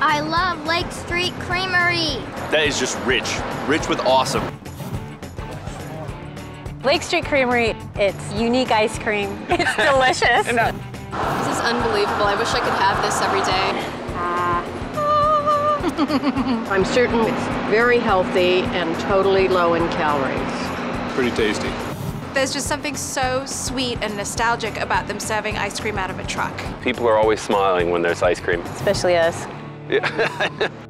I love Lake Street Creamery. That is just rich. Rich with awesome. Lake Street Creamery, it's unique ice cream. It's delicious. This is unbelievable. I wish I could have this every day. I'm certain it's very healthy and totally low in calories. Pretty tasty. There's just something so sweet and nostalgic about them serving ice cream out of a truck. People are always smiling when there's ice cream. Especially us. Yeah.